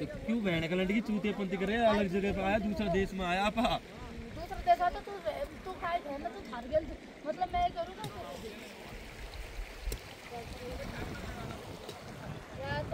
तो क्यों बहन का लड़की चूतिया पंती करे अलग जगह पे आया दूसरा देश में आया आपा दूसरा देश आता तू तू खाए थे ना तू हार गेल मतलब मैं